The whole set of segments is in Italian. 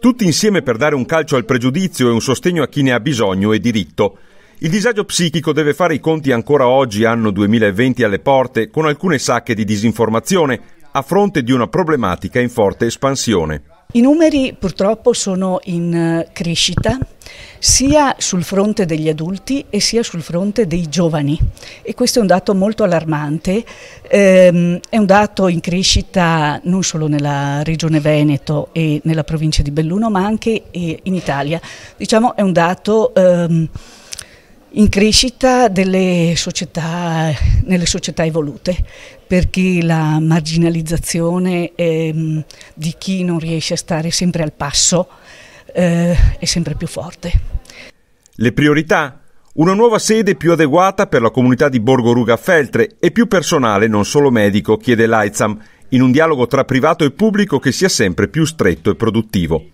Tutti insieme per dare un calcio al pregiudizio e un sostegno a chi ne ha bisogno e diritto. Il disagio psichico deve fare i conti ancora oggi, anno 2020 alle porte, con alcune sacche di disinformazione, a fronte di una problematica in forte espansione. I numeri purtroppo sono in eh, crescita sia sul fronte degli adulti e sia sul fronte dei giovani. E questo è un dato molto allarmante, ehm, è un dato in crescita non solo nella regione Veneto e nella provincia di Belluno ma anche eh, in Italia, diciamo è un dato ehm, in crescita società, nelle società evolute, perché la marginalizzazione ehm, di chi non riesce a stare sempre al passo eh, è sempre più forte. Le priorità? Una nuova sede più adeguata per la comunità di Borgo Ruga Feltre e più personale, non solo medico, chiede l'AIZAM, in un dialogo tra privato e pubblico che sia sempre più stretto e produttivo.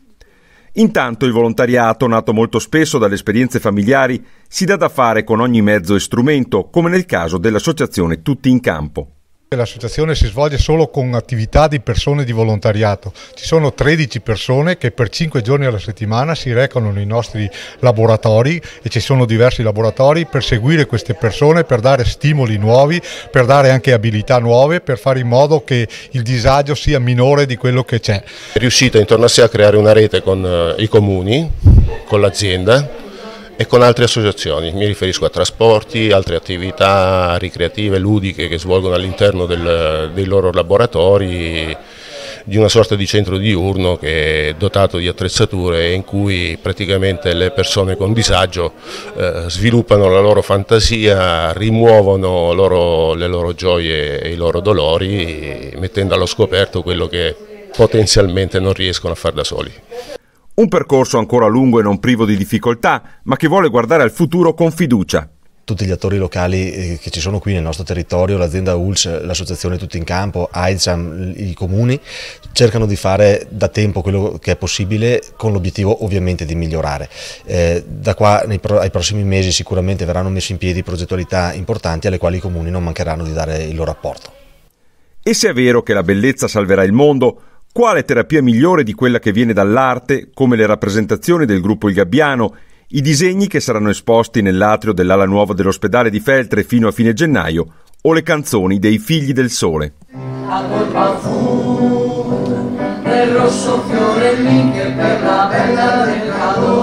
Intanto il volontariato, nato molto spesso dalle esperienze familiari, si dà da fare con ogni mezzo e strumento, come nel caso dell'associazione Tutti in Campo. L'associazione si svolge solo con attività di persone di volontariato. Ci sono 13 persone che per 5 giorni alla settimana si recano nei nostri laboratori e ci sono diversi laboratori per seguire queste persone, per dare stimoli nuovi, per dare anche abilità nuove, per fare in modo che il disagio sia minore di quello che c'è. È riuscita intorno a sé a creare una rete con eh, i comuni, con l'azienda e con altre associazioni, mi riferisco a trasporti, altre attività ricreative, ludiche che svolgono all'interno dei loro laboratori di una sorta di centro diurno che è dotato di attrezzature in cui praticamente le persone con disagio eh, sviluppano la loro fantasia, rimuovono loro, le loro gioie e i loro dolori mettendo allo scoperto quello che potenzialmente non riescono a fare da soli. Un percorso ancora lungo e non privo di difficoltà, ma che vuole guardare al futuro con fiducia tutti gli attori locali eh, che ci sono qui nel nostro territorio, l'azienda ULS, l'associazione Tutti in Campo, AIDSAM, i comuni, cercano di fare da tempo quello che è possibile con l'obiettivo ovviamente di migliorare. Eh, da qua pro ai prossimi mesi sicuramente verranno messe in piedi progettualità importanti alle quali i comuni non mancheranno di dare il loro apporto. E se è vero che la bellezza salverà il mondo, quale terapia migliore di quella che viene dall'arte, come le rappresentazioni del gruppo Il Gabbiano, i disegni che saranno esposti nell'atrio dell'ala nuova dell'ospedale di Feltre fino a fine gennaio, o le canzoni dei Figli del Sole. Del rosso fiore lì che per la bella del calore